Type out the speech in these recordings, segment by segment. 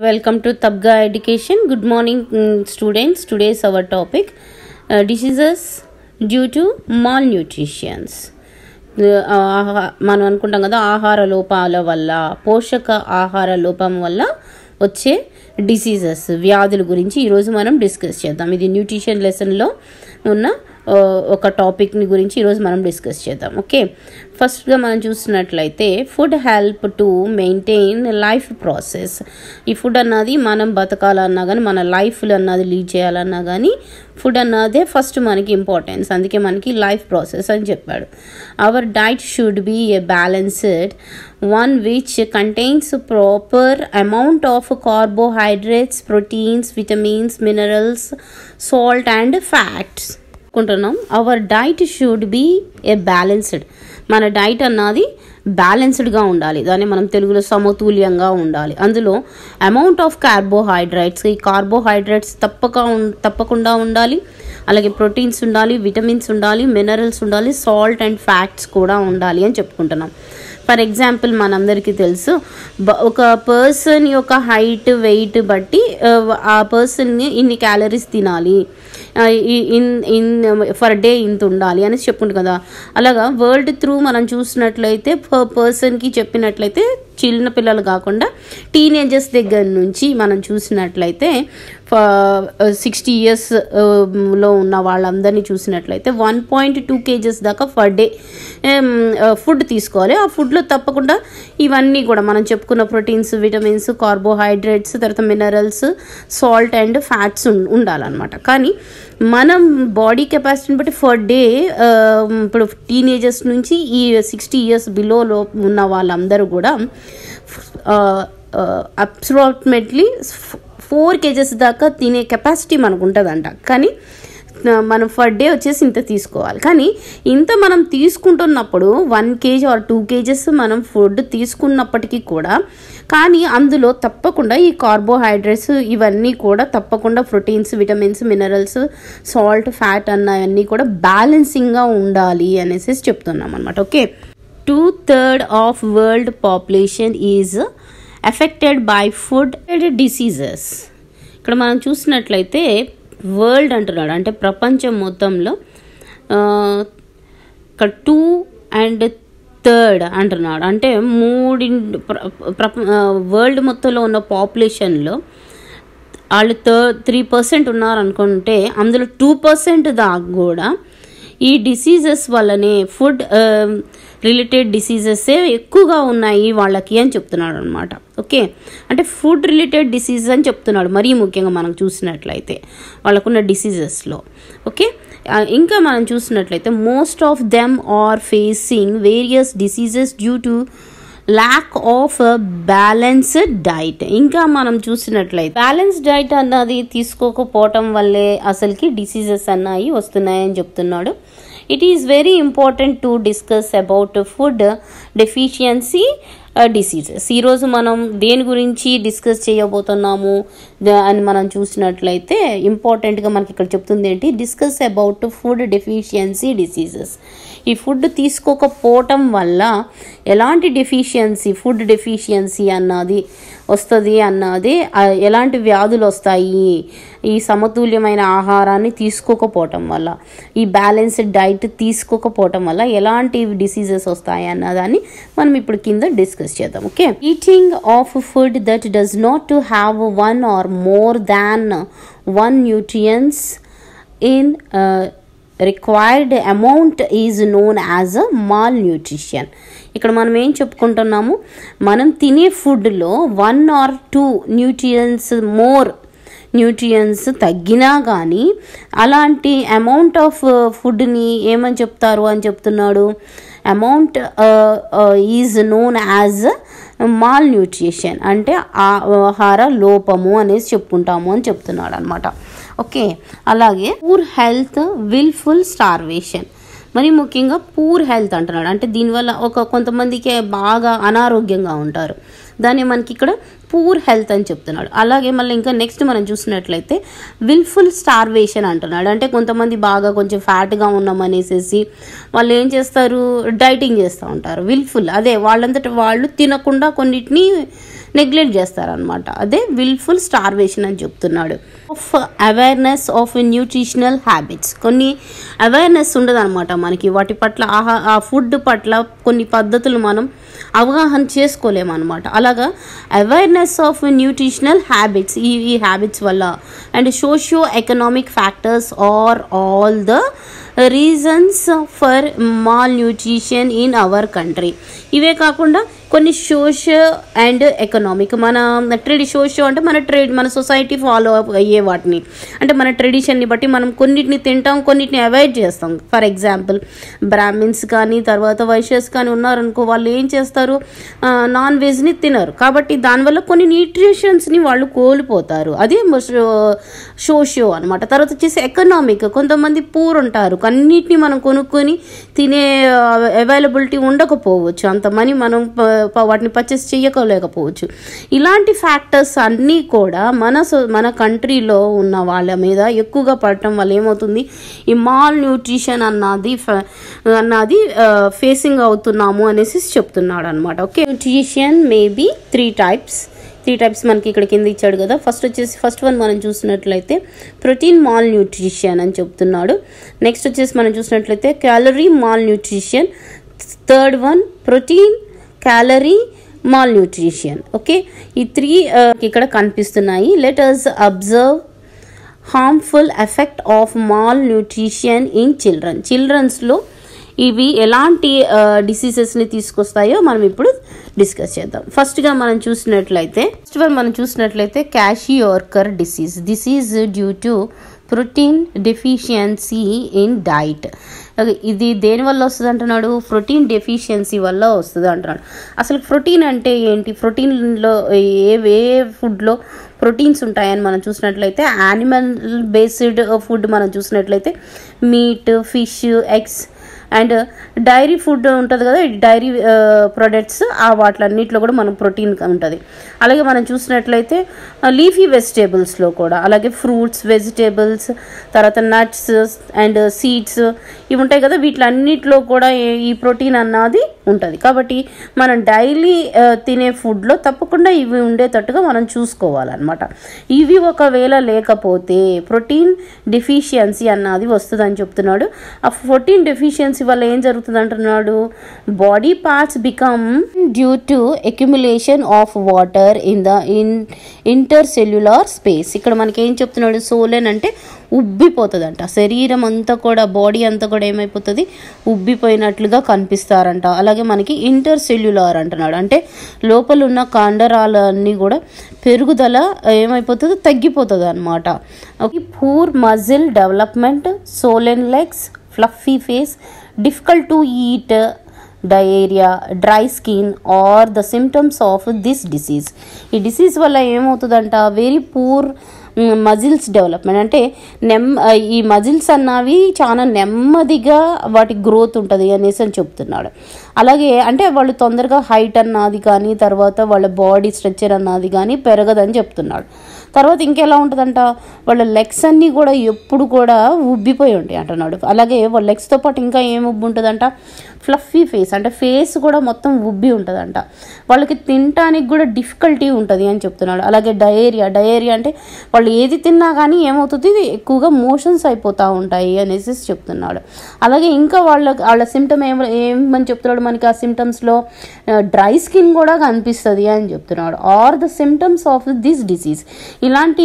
Welcome to తబ్గా education good morning students today's our topic diseases due to malnutritions మనం అనుకుంటాం కదా ఆహార లోపాల వల్ల పోషక ఆహార లోపం వల్ల వచ్చే డిసీజెస్ వ్యాధుల గురించి ఈరోజు మనం డిస్కస్ చేద్దాం. ఇది న్యూట్రిషన్ లెసన్లో ఉన్న ఒక టాపిక్ని గురించి ఈరోజు మనం డిస్కస్ చేద్దాం ఓకే ఫస్ట్గా మనం చూసినట్లయితే food help to maintain life process ఈ ఫుడ్ అన్నది మనం బతకాలన్నా కానీ మన లైఫ్లు అన్నది లీడ్ చేయాలన్నా కానీ ఫుడ్ అన్నదే ఫస్ట్ మనకి ఇంపార్టెన్స్ అందుకే మనకి లైఫ్ ప్రాసెస్ అని చెప్పాడు. Our diet should be a balanced one which contains proper amount of carbohydrates proteins vitamins minerals salt and fats చెప్పుకుంటున్నాం. Our diet should be a balanced మన డైట్ అన్నది బ్యాలెన్స్డ్గా ఉండాలి. దాన్ని మనం తెలుగులో సమతుల్యంగా ఉండాలి. అందులో అమౌంట్ ఆఫ్ కార్బోహైడ్రేట్స్ ఈ కార్బోహైడ్రేట్స్ తప్పక తప్పకుండా ఉండాలి. అలాగే ప్రోటీన్స్ ఉండాలి విటమిన్స్ ఉండాలి మినరల్స్ ఉండాలి సాల్ట్ అండ్ ఫ్యాట్స్ కూడా ఉండాలి అని చెప్పుకుంటున్నాం. ఫర్ ఎగ్జాంపుల్ మనందరికీ తెలుసు ఒక పర్సన్ యొక్క హైట్ వెయిట్ బట్టి ఆ, పర్సన్ని ఇన్ని క్యాలరీస్ తినాలి. ఇన్ ఇన్ ఫర్ డే ఇంత ఉండాలి అనేసి చెప్పుండు కదా. అలాగా వరల్డ్ త్రూ మనం చూసినట్లయితే పర్ పర్సన్కి చెప్పినట్లయితే చిన్న పిల్లలు కాకుండా టీనేజర్స్ దగ్గర నుంచి మనం చూసినట్లయితే సిక్స్టీ ఇయర్స్లో ఉన్న వాళ్ళందరినీ చూసినట్లయితే వన్ పాయింట్ టూ కేజెస్ దాకా పర్ డే ఫుడ్ తీసుకోవాలి. ఆ ఫుడ్లో తప్పకుండా ఇవన్నీ కూడా మనం చెప్పుకున్న ప్రోటీన్స్ విటమిన్స్ కార్బోహైడ్రేట్స్ తర్వాత మినరల్స్ సాల్ట్ అండ్ ఫ్యాట్స్ ఉండాలన్నమాట. కానీ మనం బాడీ కెపాసిటీని బట్టి ఫర్ డే um, ఇప్పుడు టీనేజర్స్ నుంచి ఈ సిక్స్టీ ఇయర్స్ బిలోలో ఉన్న వాళ్ళందరూ కూడా అప్రాక్సిమేట్లీ ఫోర్ కేజెస్ దాకా తినే కెపాసిటీ మనకు ఉంటుందంట కానీ మనం ఫర్ డే వచ్చేసి ఇంత తీసుకోవాలి. కానీ ఇంత మనం తీసుకుంటున్నప్పుడు one kg or two kgs మనం ఫుడ్ తీసుకున్నప్పటికీ కూడా కానీ అందులో తప్పకుండా ఈ కార్బోహైడ్రేట్స్ ఇవన్నీ కూడా తప్పకుండా proteins vitamins minerals salt fat అన్నవన్నీ కూడా బ్యాలెన్సింగ్గా ఉండాలి అనేసి చెప్తున్నాం అనమాట okay two third of world population is affected by food diseases ఇక్కడ మనం చూసినట్లయితే వరల్డ్ అంటున్నాడు. అంటే ప్రపంచం మొత్తంలో ఇక్కడ టూ అండ్ థర్డ్ అంటున్నాడు. అంటే మూడి వరల్డ్ మొత్తంలో ఉన్న పాపులేషన్లో వాళ్ళు థర్ త్రీ పర్సెంట్ ఉన్నారనుకుంటే అందులో టూ పర్సెంట్ దాకా కూడా ఈ డిసీజెస్ వల్లనే ఫుడ్ రిలేటెడ్ డిసీజెసే ఎక్కువగా ఉన్నాయి వాళ్ళకి అని చెప్తున్నాడు అనమాట ఓకే? అంటే ఫుడ్ రిలేటెడ్ డిసీజ్ అని చెప్తున్నాడు మరీ ముఖ్యంగా మనం చూసినట్లయితే వాళ్ళకున్న డిసీజెస్లో ఓకే? ఇంకా మనం చూసినట్లయితే most of them are facing various diseases due to lack of balanced diet ఇంకా మనం చూసినట్లయితే బ్యాలెన్స్ డైట్ అన్నది తీసుకోకపోవటం వల్లే అసలుకి డిసీజెస్ అన్నాయి వస్తున్నాయని చెప్తున్నాడు. It is very important to discuss about food deficiency diseases ఈరోజు మనం దేని గురించి డిస్కస్ చేయబోతున్నాము? అని మనం చూసినట్లయితే ఇంపార్టెంట్గా మనకి ఇక్కడ చెప్తుంది ఏంటి? Discuss about food deficiency diseases ఈ ఫుడ్ తీసుకోకపోవటం వల్ల ఎలాంటి డెఫిషియన్సీ ఫుడ్ డెఫిషియన్సీ అన్నది వస్తుంది అన్నది ఎలాంటి వ్యాధులు వస్తాయి ఈ సమతుల్యమైన ఆహారాన్ని తీసుకోకపోవటం వల్ల ఈ బ్యాలెన్స్డ్ డైట్ తీసుకోకపోవటం వల్ల ఎలాంటి డిసీజెస్ వస్తాయి అన్నదాన్ని మనం ఇప్పుడు కింద డిస్కస్ చేద్దాం okay eating of food that does not to have one or more than one nutrients in required amount is known as a malnutrition ఇక్కడ మనం ఏం చెప్పుకుంటున్నాము? మనం తినే ఫుడ్లో one or two nutrients more nutrients తగ్గినా కానీ అలాంటి అమౌంట్ ఆఫ్ ఫుడ్ని ఏమని చెప్తారు అని చెప్తున్నాడు? Amount is known as malnutrition అంటే ఆహార లోపము అనేసి చెప్పుకుంటాము అని చెప్తున్నాడు అనమాట ఓకే. అలాగే పూర్ హెల్త్ విల్ఫుల్ స్టార్వేషన్ మరి ముఖ్యంగా పూర్ హెల్త్ అంటున్నాడు. అంటే దీనివల్ల ఒక కొంతమందికి బాగా అనారోగ్యంగా ఉంటారు. దాన్ని మనకి ఇక్కడ పూర్ హెల్త్ అని చెప్తున్నాడు. అలాగే మళ్ళీ ఇంకా నెక్స్ట్ మనం చూసినట్లయితే విల్ఫుల్ స్టార్వేషన్ అంటున్నాడు. అంటే కొంతమంది బాగా కొంచెం ఫ్యాట్గా ఉన్నామనేసేసి వాళ్ళు ఏం చేస్తారు? డైటింగ్ చేస్తూ ఉంటారు. విల్ఫుల్ అదే వాళ్ళంతటి వాళ్ళు తినకుండా కొన్నిటిని నెగ్లెక్ట్ చేస్తారనమాట అదే విల్ఫుల్ స్టార్వేషన్ అని చెప్తున్నాడు. Of awareness of nutritional habits కొన్ని అవేర్నెస్ ఉండదన్నమాట మనకి. వాటి పట్ల ఆహా ఆ ఫుడ్ పట్ల కొన్ని పద్ధతులు మనం అవగాహన చేసుకోలేమన్నమాట. అలాగా అవేర్నెస్ ఆఫ్ న్యూట్రిషనల్ హ్యాబిట్స్ ఈ ఈ హ్యాబిట్స్ వల్ల and socio economic factors are all the reasons for malnutrition in our country ఇవే కాకుండా కొన్ని సోషియో అండ్ ఎకనామిక్ మన ట్రెడి సోషియో అంటే మన ట్రేడ్ మన సొసైటీ ఫాలో అయ్యే వాటిని. అంటే మన ట్రెడిషన్ని బట్టి మనం కొన్నిటిని తింటాం కొన్నిటిని అవాయిడ్ చేస్తాం. ఫర్ ఎగ్జాంపుల్ బ్రాహ్మిన్స్ కానీ తర్వాత వైశ్యస్ కానీ ఉన్నారనుకో వాళ్ళు ఏం చేస్తారు? నాన్ వెజ్ని తినరు. కాబట్టి దానివల్ల కొన్ని న్యూట్రిషన్స్ని వాళ్ళు కోల్పోతారు. అదే సోషియో అనమాట తర్వాత వచ్చేసి ఎకనామిక్ కొంతమంది పూర్ ఉంటారు. అన్నిటిని మనం కొనుక్కొని తినే అవైలబిలిటీ ఉండకపోవచ్చు. అంత మనీ మనం ప- వాటిని పర్చేస్ చేయలేకపోవచ్చు ఇలాంటి ఫ్యాక్టర్స్ అన్నీ కూడా మన సో- మన కంట్రీలో ఉన్న వాళ్ళ మీద ఎక్కువగా పడటం వల్ల ఏమవుతుంది? ఈ మాల్ న్యూట్రిషన్ అన్నది ఫ- అన్నది ఫేసింగ్ అవుతున్నాము అనేసి చెప్తున్నాడు అనమాట okay nutrition maybe three types three types మనకి ఇక్కడ కింద ఇచ్చాడు కదా. ఫస్ట్ వచ్చేసి ఫస్ట్ వన్ మనం చూసినట్లయితే ప్రోటీన్ మాల్ న్యూట్రిషన్ అని చెప్తున్నాడు. నెక్స్ట్ వచ్చేసి మనం చూసినట్లయితే calorie malnutrition third one protein calorie malnutrition okay ఈ త్రీ uh, ఇక్కడ కనిపిస్తున్నాయి. Letters observe harmful effect of malnutrition in children చిల్డ్రన్స్లో ఇవి ఎలాంటి uh, డిసీజెస్ని తీసుకొస్తాయో మనం ఇప్పుడు డిస్కస్ చేద్దాం. ఫస్ట్గా మనం చూసినట్లయితే ఫస్ట్ వన్ మనం చూసినట్లయితే kwashiorkor disease this is due to protein deficiency in diet ఇది దేని వల్ల వస్తుంది అంటున్నాడు ప్రోటీన్ డెఫిషియన్సీ వల్ల వస్తుంది అంటున్నాడు అసలు ప్రోటీన్ అంటే ఏంటి? ప్రోటీన్లో ఏ ఏ ఫుడ్లో ప్రోటీన్స్ ఉంటాయని మనం చూసినట్లయితే యానిమల్ బేస్డ్ ఫుడ్ మనం చూసినట్లయితే meat fish eggs and dairy food ఉంటుంది కదా డైరీ ప్రొడక్ట్స్ ఆ వాటిలన్నింటిలో కూడా మనం ప్రోటీన్ ఉంటుంది. అలాగే మనం చూసినట్లయితే లీఫీ వెజిటేబుల్స్లో కూడా అలాగే ఫ్రూట్స్ వెజిటేబుల్స్ తర్వాత నట్స్ అండ్ సీడ్స్ ఇవి ఉంటాయి కదా వీటిలన్నిటిలో కూడా ఈ ప్రోటీన్ అన్నది ఉంటుంది. కాబట్టి మనం డైలీ తినే ఫుడ్లో తప్పకుండా ఇవి ఉండేటట్టుగా మనం చూసుకోవాలన్నమాట. ఇవి ఒకవేళ లేకపోతే ప్రోటీన్ డెఫిషియన్సీ అన్నది వస్తుందని చెప్తున్నాడు. ఆ ప్రోటీన్ డెఫిషియన్సీ వల్ల ఏం జరుగుతుంది అంటున్నాడు? Body parts become due to accumulation of water in the in intercellular space ఇక్కడ మనకి ఏం చెప్తున్నాడు? సోలెన్ అంటే ఉబ్బిపోతుందంట. శరీరం అంతా కూడా బాడీ అంతా కూడా ఏమైపోతుంది? ఉబ్బిపోయినట్లుగా కనిపిస్తారంట. అలాగే మనకి ఇంటర్ సెల్యులార్ అంటున్నాడు. అంటే లోపల ఉన్న కండరాలన్నీ కూడా పెరుగుదల ఏమైపోతుంది తగ్గిపోతుంది అనమాట poor muscle development swollen legs fluffy face difficult to eat diarrhoea dry skin are the symptoms of this disease ఈ డిసీజ్ వల్ల ఏమవుతుందంట? వెరీ పూర్ మజిల్స్ డెవలప్మెంట్ అంటే నెమ్ ఈ మజిల్స్ అన్నవి చాలా నెమ్మదిగా వాటి గ్రోత్ ఉంటుంది అనేసి అని చెప్తున్నాడు. అలాగే అంటే వాళ్ళు తొందరగా హైట్ అన్నది కానీ తర్వాత వాళ్ళ బాడీ స్ట్రక్చర్ అన్నది కానీ పెరగదని చెప్తున్నాడు. తర్వాత ఇంకెలా ఉంటుందంట? వాళ్ళ లెగ్స్ అన్నీ కూడా ఎప్పుడు కూడా ఉబ్బిపోయి ఉంటాయి అంటున్నాడు అలాగే వాళ్ళ లెగ్స్తో పాటు ఇంకా ఏం ఉబ్బి ఉంటుందంట? Fluffy face. అంటే ఫేస్ కూడా మొత్తం ఉబ్బి ఉంటుందంట. వాళ్ళకి తినటానికి కూడా డిఫికల్టీ ఉంటుంది అని చెప్తున్నాడు. అలాగే డయేరియా. డయేరియా అంటే వాళ్ళు ఏది తిన్నా కానీ ఏమవుతుంది? ఎక్కువగా మోషన్స్ అయిపోతూ ఉంటాయి అనేసి చెప్తున్నాడు. అలాగే ఇంకా వాళ్ళ వాళ్ళ సిమ్టమ్ ఏం ఏమని చెప్తున్నాడు మనకి? ఆ సిమ్టమ్స్లో డ్రై స్కిన్ కూడా కనిపిస్తుంది అని చెప్తున్నాడు. Are the symptoms of this disease. ఇలాంటి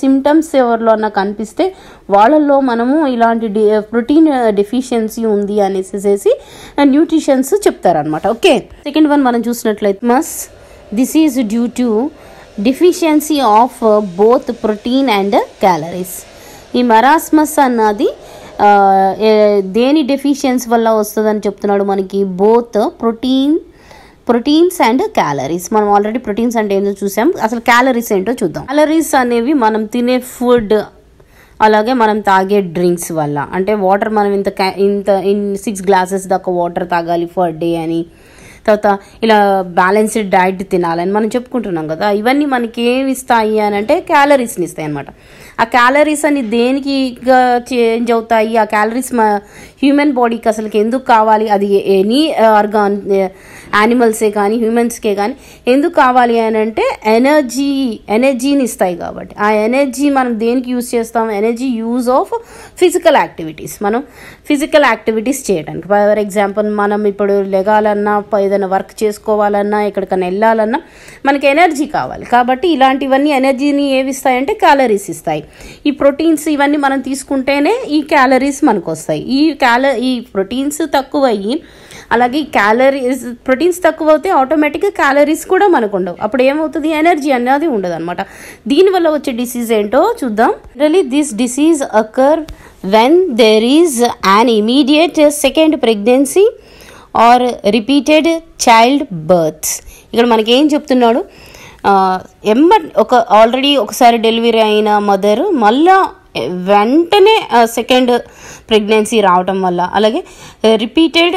సిమ్టమ్స్ ఎవరిలో అన్న కనిపిస్తే వాళ్ళల్లో మనము ఇలాంటి డి ప్రోటీన్ డెఫిషియన్సీ ఉంది అనేసి న్యూట్రిషన్స్ చెప్తారనమాట ఓకే? సెకండ్ వన్ మనం చూసినట్లయితే మస్ this is due to deficiency of both protein and calories ఈ మరాస్మస్ అన్నది దేని డెఫిషియన్సీ వల్ల వస్తుందని చెప్తున్నాడు మనకి? Both protein proteins and calories. మనం ఆల్రెడీ ప్రోటీన్స్ అంటే ఏంటో చూసాం. అసలు క్యాలరీస్ ఏంటో చూద్దాం. క్యాలరీస్ అనేవి మనం తినే ఫుడ్ అలాగే మనం తాగే డ్రింక్స్ వల్ల. అంటే వాటర్ మనం ఇంత క్యా- ఇంత ఇన్ సిక్స్ గ్లాసెస్ దాకా వాటర్ తాగాలి ఫర్ డే అని. తర్వాత ఇలా బ్యాలెన్స్డ్ డైట్ తినాలని మనం చెప్పుకుంటున్నాం కదా ఇవన్నీ మనకి ఏమి ఇస్తాయి అని అంటే క్యాలరీస్ని ఇస్తాయి అనమాట ఆ క్యాలరీస్ అని దేనికి చేంజ్ అవుతాయి? ఆ క్యాలరీస్ మా హ్యూమన్ బాడీకి అసలుకి ఎందుకు కావాలి? అది ఎనీ ఆర్గాన్ యానిమల్సే కానీ హ్యూమన్స్కే కానీ ఎందుకు కావాలి అని అంటే ఎనర్జీ ఎనర్జీని ఇస్తాయి కాబట్టి. ఆ ఎనర్జీ మనం దేనికి యూజ్ చేస్తాం? Energy use of physical activities మనం ఫిజికల్ యాక్టివిటీస్ చేయడానికి ఫర్ ఎగ్జాంపుల్ మనం ఇప్పుడు లెగాలన్నా ప- ఏదైనా వర్క్ చేసుకోవాలన్నా ఎక్కడికైనా వెళ్ళాలన్నా మనకి ఎనర్జీ కావాలి. కాబట్టి ఇలాంటివన్నీ ఎనర్జీని ఏవి ఇస్తాయంటే క్యాలరీస్ ఇస్తాయి. ఈ ప్రోటీన్స్ ఇవన్నీ మనం తీసుకుంటేనే ఈ క్యాలరీస్ మనకు వస్తాయి ఈ క్యాల ఈ ప్రోటీన్స్ తక్కువ అయ్యి అలాగే క్యాలరీస్ ప్రోటీన్స్ తక్కువ అవుతే ఆటోమేటిక్గా క్యాలరీస్ కూడా మనకు ఉండవు అప్పుడు ఏమవుతుంది? ఎనర్జీ అనేది ఉండదు అనమాట దీనివల్ల వచ్చే డిసీజ్ ఏంటో చూద్దాం. Really this disease occur when there is an immediate second pregnancy or repeated child births. ఇక్కడ మనకి ఏం చెప్తున్నాడు ఎమ్మ ఒక ఆల్రెడీ ఒకసారి డెలివరీ అయిన మదర్ మళ్ళా వెంటనే సెకండ్ ప్రెగ్నెన్సీ రావటం వల్ల అలాగే రిపీటెడ్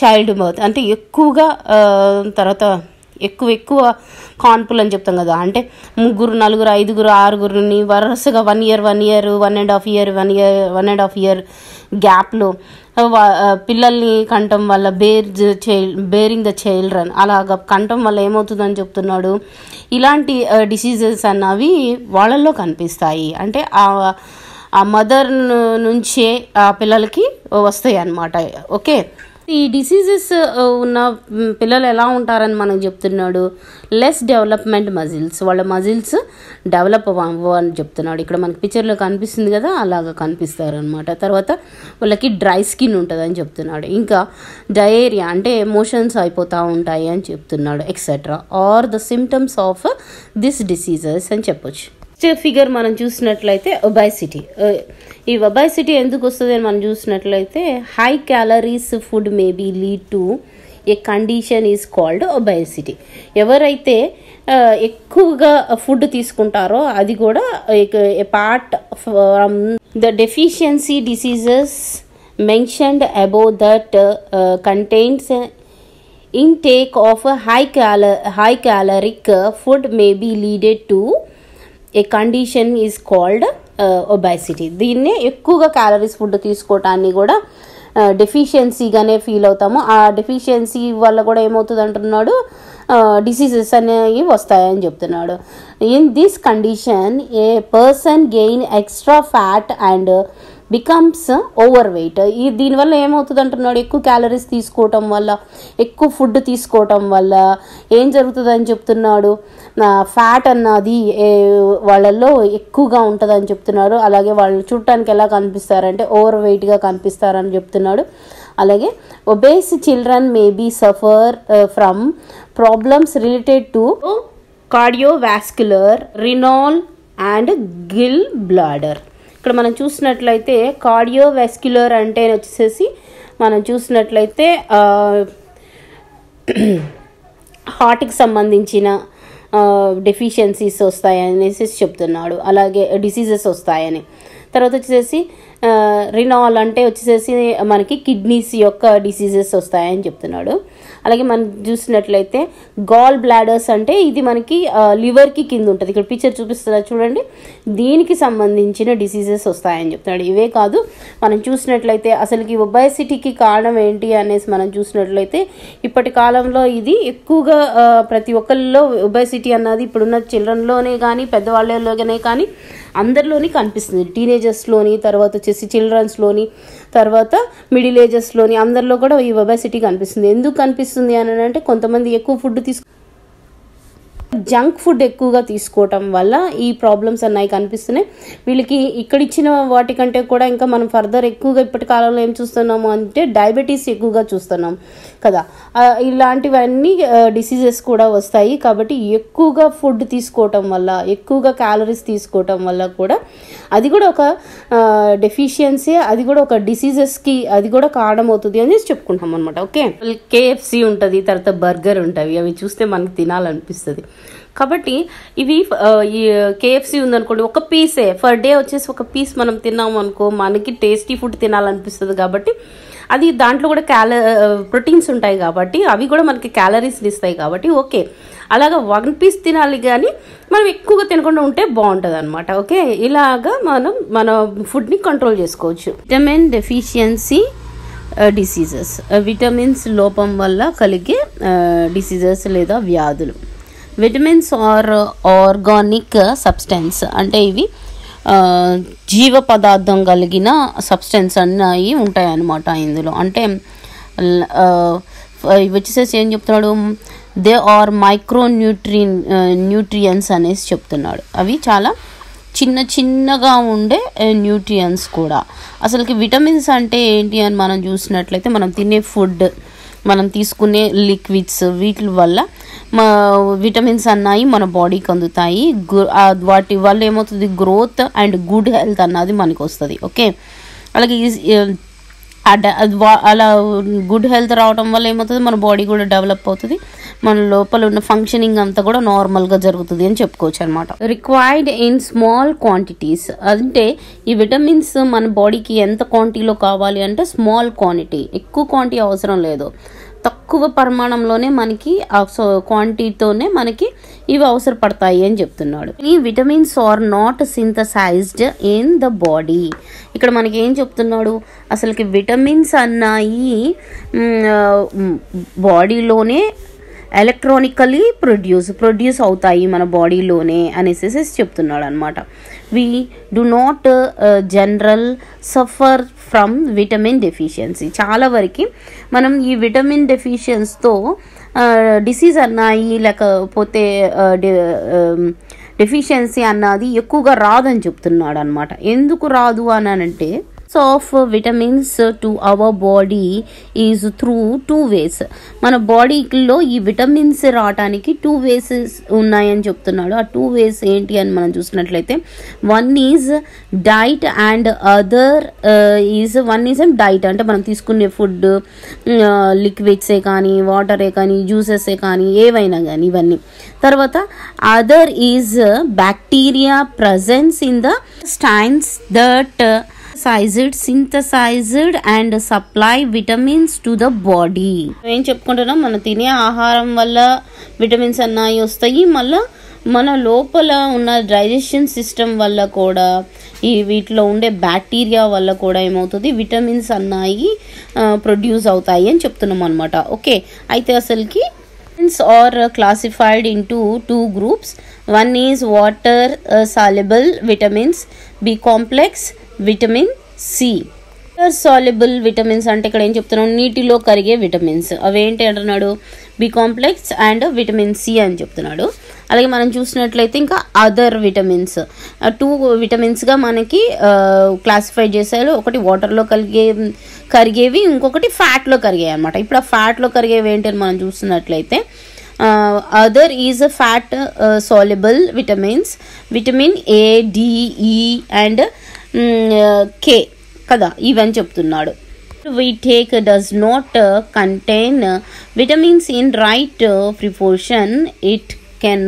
చైల్డ్ బర్త్ అంటే ఎక్కువగా తర్వాత ఎక్కువ ఎక్కువ కాన్పులు అని చెప్తాం కదా. అంటే ముగ్గురు నలుగురు ఐదుగురు ఆరుగురిని వరుసగా one year one year one and half year one year one and half year గ్యాప్లో పిల్లల్ని కంటం వల్ల bear child bearing the children అలాగ కంటం వల్ల ఏమవుతుందని చెప్తున్నాడు. ఇలాంటి డిసీజెస్ అన్నవి వాళ్ళల్లో కనిపిస్తాయి. అంటే ఆ ఆ మదర్ నుంచే ఆ పిల్లలకి వస్తాయి అన్నమాట ఓకే? ఈ డిసీజెస్ uh, ఉన్న పిల్లలు ఎలా ఉంటారని మనం చెప్తున్నాడు. లెస్ డెవలప్మెంట్ మజిల్స్ వాళ్ళ మజిల్స్ డెవలప్ అవ్వవు అని చెప్తున్నాడు. ఇక్కడ మనకి పిక్చర్లో కనిపిస్తుంది కదా అలాగా కనిపిస్తారనమాట తర్వాత వాళ్ళకి డ్రై స్కిన్ ఉంటుందని చెప్తున్నాడు. ఇంకా డయేరియా అంటే ఎమోషన్స్ అయిపోతూ ఉంటాయి అని చెప్తున్నాడు etcetera are the symptoms of this diseases అని చెప్పొచ్చు. నెక్స్ట్ ఫిగర్ మనం చూసినట్లయితే ఒబైసిటీ uh, ఈ ఒబైసిటీ ఎందుకు వస్తుంది అని మనం చూసినట్లయితే high calories food may be lead to a condition is called obesity ఎవరైతే uh, ఎక్కువగా ఫుడ్ తీసుకుంటారో అది కూడా apart from the deficiency diseases mentioned above that contains intake of a high cal- high caloric uh, food may be leaded to a condition is called obesity దీన్నే ఎక్కువగా calories food తీసుకోవటాన్ని కూడా uh, డెఫిషియన్సీగానే feel అవుతాము. ఆ deficiency వల్ల కూడా ఏమవుతుంది అంటున్నాడు diseases uh, అనేవి వస్తాయని చెప్తున్నాడు. In this condition a person gain extra fat and becomes over weight ఈ దీనివల్ల ఏమవుతుంది అంటున్నాడు ఎక్కువ క్యాలరీస్ తీసుకోవటం వల్ల ఎక్కువ ఫుడ్ తీసుకోవటం వల్ల ఏం జరుగుతుందని చెప్తున్నాడు? ఫ్యాట్ అన్నది వాళ్ళల్లో ఎక్కువగా ఉంటుందని చెప్తున్నారు అలాగే వాళ్ళు చూడటానికి ఎలా కనిపిస్తారంటే ఓవర్ వెయిట్గా కనిపిస్తారని చెప్తున్నాడు. అలాగే obese children may be suffer from problems related to cardiovascular renal and gall bladder ఇక్కడ మనం చూసినట్లయితే కార్డియోవాస్క్యులర్ అంటే వచ్చేసి మనం చూసినట్లయితే హార్ట్కి సంబంధించిన డెఫిషియన్సీస్ వస్తాయనేసి చెప్తున్నాడు. అలాగే డిసీజెస్ వస్తాయని. తర్వాత వచ్చేసి రినాల్ అంటే వచ్చేసి మనకి కిడ్నీస్ యొక్క డిసీజెస్ వస్తాయని చెప్తున్నాడు. అలాగే మనం చూసినట్లయితే గాల్ బ్లాడర్స్ అంటే ఇది మనకి లివర్కి కింద ఉంటుంది. ఇక్కడ పిక్చర్ చూపిస్తున్నా చూడండి. దీనికి సంబంధించిన డిసీజెస్ వస్తాయని చెప్తున్నాడు. ఇవే కాదు మనం చూసినట్లయితే అసలుకి ఒబైసిటీకి కారణం ఏంటి అనేసి మనం చూసినట్లయితే ఇప్పటి కాలంలో ఇది ఎక్కువగా ప్రతి ఒక్కరిలో ఒబైసిటీ అన్నది ఇప్పుడున్న చిల్డ్రన్లోనే కానీ పెద్దవాళ్ళలోనే కానీ అందరిలోని కనిపిస్తుంది. టీనేజర్స్లోని తర్వాత వచ్చేసి చిల్డ్రన్స్లోని తర్వాత మిడిల్ ఏజెస్లోని అందరిలో కూడా ఈ ఒబైసిటీ కనిపిస్తుంది. ఎందుకు కనిపిస్తుంది అని అంటే కొంతమంది ఎక్కువ ఫుడ్ తీసుకు జంక్ ఫుడ్ ఎక్కువగా తీసుకోవటం వల్ల ఈ ప్రాబ్లమ్స్ అన్నాయి కనిపిస్తున్నాయి. వీళ్ళకి ఇక్కడ ఇచ్చిన వాటికంటే కూడా ఇంకా మనం ఫర్దర్ ఎక్కువగా ఇప్పటి కాలంలో ఏం చూస్తున్నాము అంటే డయాబెటీస్ ఎక్కువగా చూస్తున్నాం కదా. ఇలాంటివన్నీ డిసీజెస్ కూడా వస్తాయి. కాబట్టి ఎక్కువగా ఫుడ్ తీసుకోవటం వల్ల ఎక్కువగా క్యాలరీస్ తీసుకోవటం వల్ల కూడా అది కూడా ఒక డెఫిషియన్సీ అది కూడా ఒక డిసీజెస్కి అది కూడా కారణమవుతుంది అని చెప్పుకుంటాం అనమాట ఓకే? కేఎఫ్సి ఉంటుంది తర్వాత బర్గర్ ఉంటుంది. అవి చూస్తే మనకి తినాలనిపిస్తుంది. కాబట్టి ఇవి ఈ కేఎఫ్సి ఉందనుకోండి ఒక పీసే. ఫర్ డే వచ్చేసి ఒక పీస్ మనం తిన్నాం అనుకో మనకి టేస్టీ ఫుడ్ తినాలనిపిస్తుంది కాబట్టి అది దాంట్లో కూడా క్యాల ప్రోటీన్స్ ఉంటాయి కాబట్టి అవి కూడా మనకి క్యాలరీస్ని ఇస్తాయి కాబట్టి ఓకే. అలాగా వన్ పీస్ తినాలి కానీ మనం ఎక్కువగా తినకుండా ఉంటే బాగుంటుంది అనమాట ఓకే? ఇలాగా మనం మన ఫుడ్ని కంట్రోల్ చేసుకోవచ్చు. విటమిన్ డెఫిషియన్సీ డిసీజెస్ విటమిన్స్ లోపం వల్ల కలిగే డిసీజెస్ లేదా వ్యాధులు. Vitamins are organic substance. అంటే ఇవి జీవ పదార్థం కలిగిన సబ్స్టెన్స్ అన్నీ ఉంటాయి అన్నమాట ఇందులో. అంటే వచ్చేసేసి ఏం చెప్తున్నాడు? They are micro nutri nutrients అనేసి చెప్తున్నాడు. అవి చాలా చిన్న చిన్నగా ఉండే న్యూట్రియన్స్ కూడా. అసలుకి విటమిన్స్ అంటే ఏంటి అని మనం చూసినట్లయితే మనం తినే ఫుడ్ మనం తీసుకునే లిక్విడ్స్ వీటి వల్ల మా విటమిన్స్ అన్నాయి మన బాడీకి అందుతాయి. వాటి వల్ల ఏమవుతుంది? గ్రోత్ అండ్ గుడ్ హెల్త్ అన్నది మనకు వస్తుంది ఓకే? అలాగే అలా గుడ్ హెల్త్ రావడం వల్ల ఏమవుతుంది? మన బాడీ కూడా డెవలప్ అవుతుంది. మన లోపల ఉన్న ఫంక్షనింగ్ అంతా కూడా నార్మల్గా జరుగుతుంది అని చెప్పుకోవచ్చు అనమాట రిక్వైర్డ్ ఇన్ స్మాల్ క్వాంటిటీస్ అంటే ఈ విటమిన్స్ మన బాడీకి ఎంత క్వాంటిటీలో కావాలి అంటే స్మాల్ క్వాంటిటీ ఎక్కువ క్వాంటిటీ అవసరం లేదు. తక్కువ పరిమాణంలోనే మనకి క్వాంటిటీతోనే మనకి ఇవి అవసరపడతాయి అని చెప్తున్నాడు. ఈ vitamins are not synthesized in the body ఇక్కడ మనకి ఏం చెప్తున్నాడు? అసలుకి విటమిన్స్ అన్నాయి బాడీలోనే ఎలక్ట్రానికలీ ప్రొడ్యూస్ ప్రొడ్యూస్ అవుతాయి మన బాడీలోనే అనేసి చెప్తున్నాడు అనమాట we do not general suffer from vitamin deficiency చాలా వరకు మనం ఈ విటమిన్ డెఫిషియన్స్తో డిసీజ్ అన్నాయి లేకపోతే uh, డెఫిషియన్సీ um, అన్నది ఎక్కువగా రాదని చెప్తున్నాడు అనమాట ఎందుకు రాదు అని అంటే of vitamins to our body is through two ways మన బాడీలో ఈ విటమిన్స్ రావటానికి టూ వేస్ ఉన్నాయని చెప్తున్నాడు. ఆ టూ వేస్ ఏంటి అని మనం చూసినట్లయితే one is diet and other is one is diet అంటే మనం తీసుకునే ఫుడ్ లిక్విడ్సే uh, కానీ వాటరే కానీ జ్యూసెసే కానీ ఏవైనా కానీ ఇవన్నీ. తర్వాత other is bacteria presence in the intestines that sized synthesized and supply vitamins to the body ఏం చెప్పుకుంటున్నాం? మనం తినే ఆహారం వల్ల విటమిన్స్ అన్నాయి వస్తాయి. మళ్ళీ మన లోపల ఉన్న డైజెషన్ సిస్టమ్ వల్ల కూడా ఈ వీటిలో ఉండే బ్యాక్టీరియా వల్ల కూడా ఏమవుతుంది? విటమిన్స్ అన్నాయి ప్రొడ్యూస్ అవుతాయి అని చెప్తున్నాం అనమాట ఓకే? అయితే అసలుకి vitamins are classified classified two groups one one water soluble vitamins B complex vitamin C. Water soluble vitamins అంటే ఇక్కడ ఏం చెప్తున్నాం నీటిలో కరిగే విటమిన్స్ అవేంటి అంటున్నాడు? B complex and vitamin C అని చెప్తున్నాడు. అలాగే మనం చూసినట్లయితే ఇంకా అదర్ విటమిన్స్ టూ విటమిన్స్గా మనకి క్లాసిఫై చేశారు. ఒకటి వాటర్లో కలిగే కరిగేవి ఇంకొకటి ఫ్యాట్లో కరిగాయి అనమాట ఇప్పుడు ఆ ఫ్యాట్లో కరిగేవి ఏంటి అని మనం చూసినట్లయితే other is a fat soluble vitamins vitamin A D E and కే కదా ఇవని చెప్తున్నాడు we take does not uh, contain uh, vitamins in right uh, proportion it can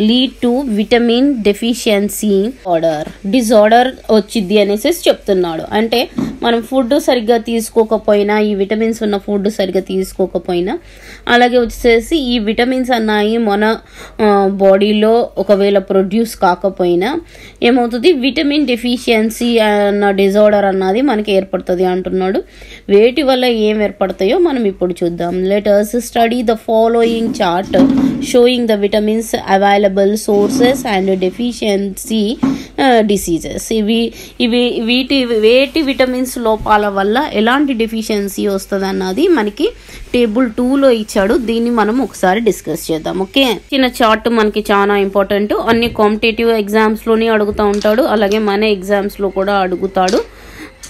lead to vitamin deficiency order disorder వచ్చింది అనేసి చెప్తున్నాడు. అంటే మనం food సరిగ్గా తీసుకోకపోయినా ఈ విటమిన్స్ ఉన్న ఫుడ్ సరిగ్గా తీసుకోకపోయినా అలాగే వచ్చేసి ఈ విటమిన్స్ అన్నాయి మన బాడీలో ఒకవేళ ప్రొడ్యూస్ కాకపోయినా ఏమవుతుంది? విటమిన్ డెఫిషియన్సీ అన్న డిజార్డర్ అన్నది మనకి ఏర్పడుతుంది అంటున్నాడు. వేటి వల్ల ఏం ఏర్పడతాయో మనం ఇప్పుడు చూద్దాం. Letters study the following chart showing the vitamins available sources and deficiency diseases ఇవి ఇవి వీటి వేటి విటమిన్స్ లోపాల వల్ల ఎలాంటి డెఫిషియన్సీ వస్తుంది అన్నది మనకి టేబుల్ టూలో ఇచ్చాడు. దీన్ని మనం ఒకసారి డిస్కస్ చేద్దాం ఓకే చిన్న చార్ట్ మనకి చాలా ఇంపార్టెంట్ అన్ని కాంపిటేటివ్ ఎగ్జామ్స్లోనే అడుగుతూ ఉంటాడు. అలాగే మన ఎగ్జామ్స్లో కూడా అడుగుతాడు.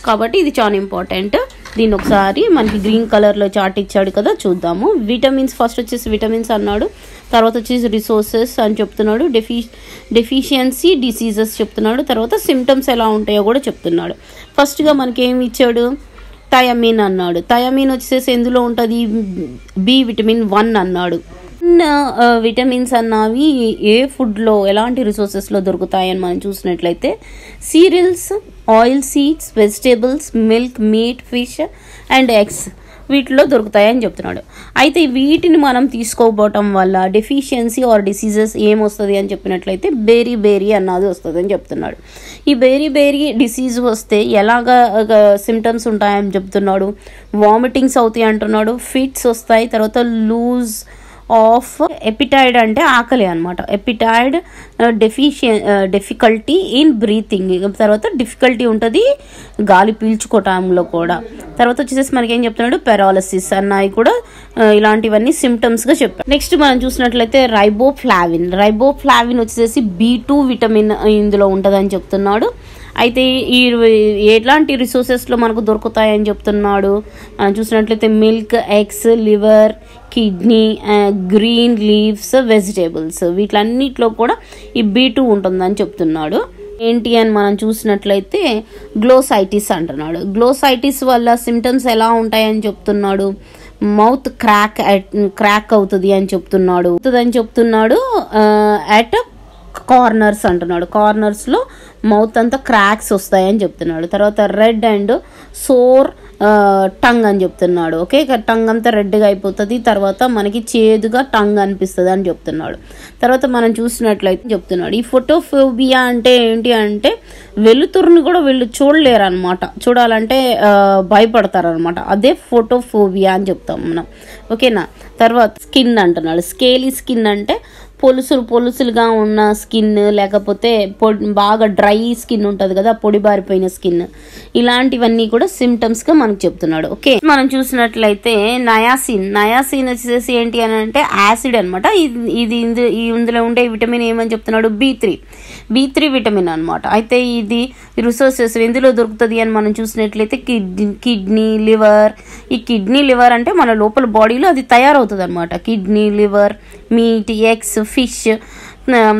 కాబట్టి ఇది చాలా ఇంపార్టెంట్ దీన్ని ఒకసారి మనకి గ్రీన్ కలర్లో చార్ట్ ఇచ్చాడు కదా చూద్దాము. విటమిన్స్ ఫస్ట్ వచ్చేసి విటమిన్స్ అన్నాడు. తర్వాత వచ్చేసి రిసోర్సెస్ అని చెప్తున్నాడు. డెఫి డెఫిషియన్సీ డిసీజెస్ చెప్తున్నాడు. తర్వాత సిమ్టమ్స్ ఎలా ఉంటాయో కూడా చెప్తున్నాడు. ఫస్ట్గా మనకి ఏమి ఇచ్చాడు? థయమిన్ అన్నాడు. థయమిన్ వచ్చేసి ఎందులో ఉంటుంది? బి విటమిన్ వన్ అన్నాడు. విటమిన్స్ uh, అన్నవి ఏ ఫుడ్లో ఎలాంటి రిసోర్సెస్లో దొరుకుతాయని మనం చూసినట్లయితే cereals oil seeds vegetables milk meat fish and eggs వీటిలో దొరుకుతాయని చెప్తున్నాడు. అయితే వీటిని మనం తీసుకోపోవటం వల్ల డెఫిషియన్సీ ఆర్ డిసీజెస్ ఏమొస్తుంది అని చెప్పినట్లయితే బేరీ బేరీ అన్నది వస్తుంది అని చెప్తున్నాడు. ఈ బేరీ బేరీ డిసీజ్ వస్తే ఎలాగా సిమ్టమ్స్ ఉంటాయని చెప్తున్నాడు. వామిటింగ్స్ అవుతాయి అంటున్నాడు. ఫిట్స్ వస్తాయి తర్వాత లూజ్ ఆఫ్ ఎపిటైడ్ అంటే ఆకలి అనమాట appetite deficiency difficulty in breathing తర్వాత డిఫికల్టీ ఉంటుంది గాలి పీల్చుకోవటంలో కూడా. తర్వాత వచ్చేసి మనకి ఏం చెప్తున్నాడు? పెరాలసిస్ అన్నాయి కూడా uh, ఇలాంటివన్నీ సిమ్టమ్స్గా చెప్పారు నెక్స్ట్ మనం చూసినట్లయితే రైబోఫ్లావిన్ రైబోఫ్లావిన్ వచ్చేసి బి టూ విటమిన్ ఇందులో ఉంటుందని చెప్తున్నాడు. అయితే ఈ ఎలాంటి రిసోర్సెస్లో మనకు దొరుకుతాయని చెప్తున్నాడు. చూసినట్లయితే milk eggs liver kidney green leaves vegetables వీటిలన్నిటిలో కూడా ఈ బీ టూ ఉంటుందని చెప్తున్నాడు. ఏంటి అని మనం చూసినట్లయితే గ్లోసైటిస్ అంటున్నాడు. గ్లోసైటిస్ వల్ల సిమ్టమ్స్ ఎలా ఉంటాయని చెప్తున్నాడు. మౌత్ క్రాక్ క్రాక్ అవుతుంది అని చెప్తున్నాడు. అని చెప్తున్నాడు అట్ కార్నర్స్ అంటున్నాడు. కార్నర్స్లో మౌత్ అంతా క్రాక్స్ వస్తాయని చెప్తున్నాడు. తర్వాత రెడ్ అండ్ సోర్ టంగ్ అని చెప్తున్నాడు. ఓకే టంగ్ అంతా రెడ్గా అయిపోతుంది. తర్వాత మనకి చేదుగా టంగ్ అనిపిస్తుంది అని చెప్తున్నాడు. తర్వాత మనం చూసినట్లయితే చెప్తున్నాడు. ఈ ఫోటోఫోబియా అంటే ఏంటి అంటే వెలుతురుని కూడా వీళ్ళు చూడలేరు అనమాట చూడాలంటే భయపడతారనమాట అదే ఫోటోఫోబియా అని చెప్తాం మనం. ఓకేనా తర్వాత స్కిన్ అంటున్నాడు. స్కేలీ స్కిన్ అంటే పొలుసులు పొలుసులుగా ఉన్న స్కిన్ లేకపోతే పొడి బాగా డ్రై స్కిన్ ఉంటుంది కదా పొడి బారిపోయిన స్కిన్. ఇలాంటివన్నీ కూడా సిమ్టమ్స్గా మనకు చెప్తున్నాడు. ఓకే? మనం చూసినట్లయితే నయాసిన్. నయాసిన్ వచ్చేసి ఏంటి అని అంటే యాసిడ్ అనమాట ఇది ఇందు- ఇందులో ఉండే విటమిన్ ఏమని చెప్తున్నాడు? B three. B three vitamin అనమాట అయితే ఇది రిసోర్సెస్ ఎందులో దొరుకుతుంది అని మనం చూసినట్లయితే కిడ్నీ కిడ్నీ లివర్. ఈ కిడ్నీ లివర్ అంటే మన లోపల బాడీలో అది తయారవుతుంది అనమాట kidney liver meat eggs fish